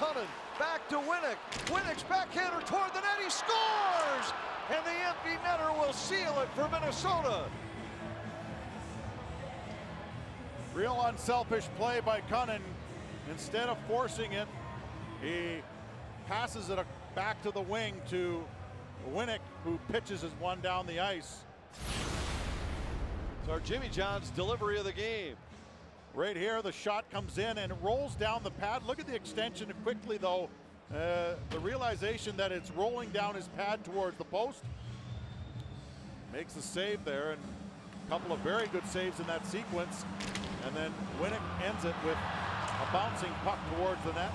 Kunin. Back to Winnik. Winnik's backhander toward the net. He scores! And the empty netter will seal it for Minnesota. Real unselfish play by Kunin. Instead of forcing it, he passes it back to the wing to Winnik, who pitches his one down the ice. It's our Jimmy John's delivery of the game. Right here, the shot comes in and it rolls down the pad. Look at the extension quickly, though. Uh, the realization that it's rolling down his pad towards the post. Makes the save there, and a couple of very good saves in that sequence. And then Winnik ends it with a bouncing puck towards the net.